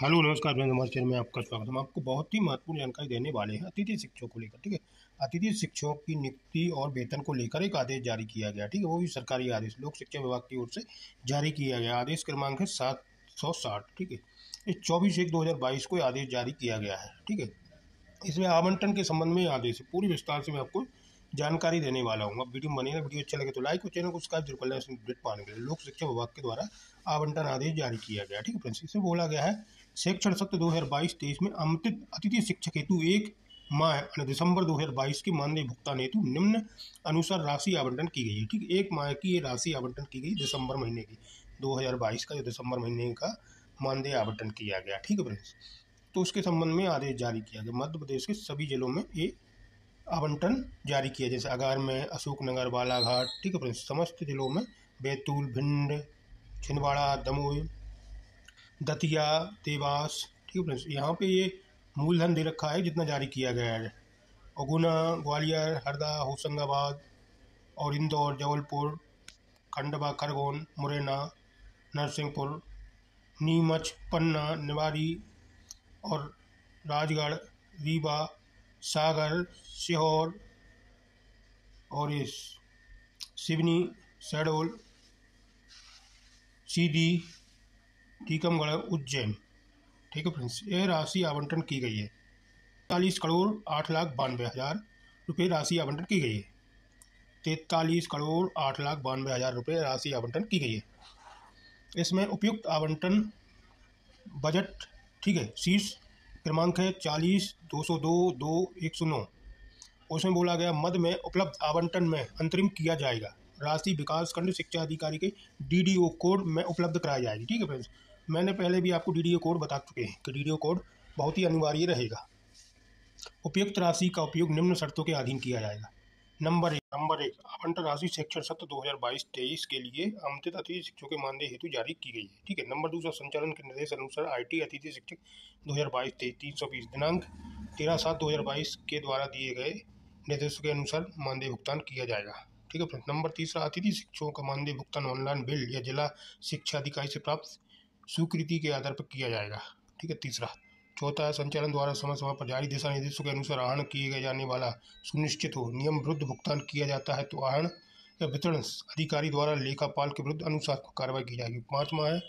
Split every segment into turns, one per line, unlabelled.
Hello, नमस्कार मैं हमारे चैनल में आपका स्वागत है। हम आपको बहुत ही महत्वपूर्ण जानकारी देने वाले हैं अतिथि शिक्षकों को लेकर, ठीक है? अतिथि शिक्षकों की नियुक्ति और वेतन को लेकर एक आदेश जारी किया गया, ठीक है? वो भी सरकारी आदेश, लोक शिक्षा विभाग की ओर से जारी किया गया। आदेश क्रमांक है सात सौ साठ, ठीक है? चौबीस एक दो हज़ार बाईस को आदेश जारी किया गया है, ठीक है? इसमें आवंटन के संबंध में आदेश है। पूरी विस्तार से मैं आपको जानकारी देने वाला हूँ। अब वीडियो बनेगा वीडियो अच्छा लगे तो लाइक और चैनल को सब्सक्राइब ज़रूर कर लें अपडेट पाने के लिए लोक शिक्षा विभाग के द्वारा आवंटन आदेश जारी किया गया, ठीक है फ्रेंड्स? इसमें बोला गया है शिक्षण सत्र दो हज़ार बाईस तेईस में आमंत्रित अतिथि शिक्षक हेतु एक माह दिसंबर 2022 के मानदेय भुगतान हेतु निम्न अनुसार राशि आवंटन की गई है। ठीक, एक माह की ये राशि आवंटन की गई दिसंबर महीने की 2022 का जो दिसंबर महीने का मानदेय आवंटन किया गया। ठीक है फ्रेंड्स तो उसके संबंध में आदेश जारी किया गया। मध्य प्रदेश के सभी जिलों में ये आवंटन जारी किया जैसे अगार में अशोकनगर, बालाघाट, ठीक है फ्रेंड्स, समस्त जिलों में बैतूल, भिंड, छिंदवाड़ा, दमोह दतिया, देवास, ठीक है यहाँ पे ये मूलधन दे रखा है जितना जारी किया गया है। और गुना ग्वालियर, हरदा, होशंगाबाद और इंदौर, जबलपुर, खंडवा, खरगोन, मुरैना, नरसिंहपुर, नीमच, पन्ना निवारी और राजगढ़, रीवा, सागर, सीहोर और ये सिवनी, शहडोल, सीधी टीकमगढ़ उज्जैन। ठीक है फ्रेंड्स, यह राशि आवंटन की गई है। तैतालीस करोड़ आठ लाख बानवे हज़ार रुपये राशि आवंटन की गई है। तैतालीस करोड़ आठ लाख बानवे हज़ार रुपये राशि आवंटन की गई है। इसमें उपयुक्त आवंटन बजट, ठीक है, शीर्ष क्रमांक है चालीस दो सौ दो दो एक सौ नौ। उसमें बोला गया मद में उपलब्ध आवंटन में अंतरिम किया जाएगा। राशि विकास खंड शिक्षा अधिकारी के डीडीओ कोड में उपलब्ध कराई जाएगी। ठीक है फ्रेंड्स मैंने पहले भी आपको डीडीओ कोड बता चुके हैं कि डीडीओ कोड बहुत ही अनिवार्य रहेगा। उपयुक्त राशि का उपयोग निम्न शर्तों के अधीन किया जाएगा। नंबर एक नंबर एक आवंटन राशि शिक्षण सत्र दो हज़ार बाईस तेईस के लिए आमंत्रित अतिथि शिक्षकों के मानदेय हेतु जारी की गई है। ठीक है, नंबर दूसरा संचालन के निर्देश अनुसार आईटी अतिथि शिक्षक दो हज़ार बाईस तेईस तीन सौ बीस दिनांक तेरह सात दो हज़ार बाईस के द्वारा दिए गए निर्देशों के अनुसार मानदेय भुगतान किया जाएगा। ठीक है नंबर तीसरा, अतिथि शिक्षकों का मानदेय भुगतान ऑनलाइन बिल या जिला शिक्षा अधिकारी से प्राप्त स्वीकृति के आधार पर किया जाएगा। ठीक है, तीसरा। चौथा है, संचालन द्वारा समय समय पर जारी दिशा निर्देशों के अनुसार आहरण किए जाने वाला सुनिश्चित हो। नियम विरुद्ध भुगतान किया जाता है तो आहरण या वितरण अधिकारी द्वारा लेखापाल के विरुद्ध अनुसार कार्रवाई की जाएगी। पाँचवा है,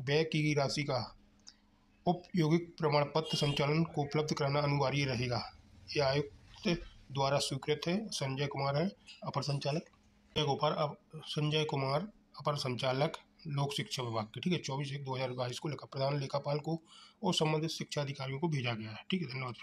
व्यय की राशि का उपयोगिक प्रमाण पत्र संचालन को उपलब्ध कराना अनिवार्य रहेगा। यह आयुक्त द्वारा स्वीकृत है। संजय कुमार है, अपर संचालक। संजय कुमार, अपर संचालक। लोक शिक्षा विभाग के, ठीक है? चौबीस एक दो हज़ार बाईस को लेखा, प्रधान लेखापाल को और संबंधित शिक्षा अधिकारियों को भेजा गया है। ठीक है, धन्यवाद।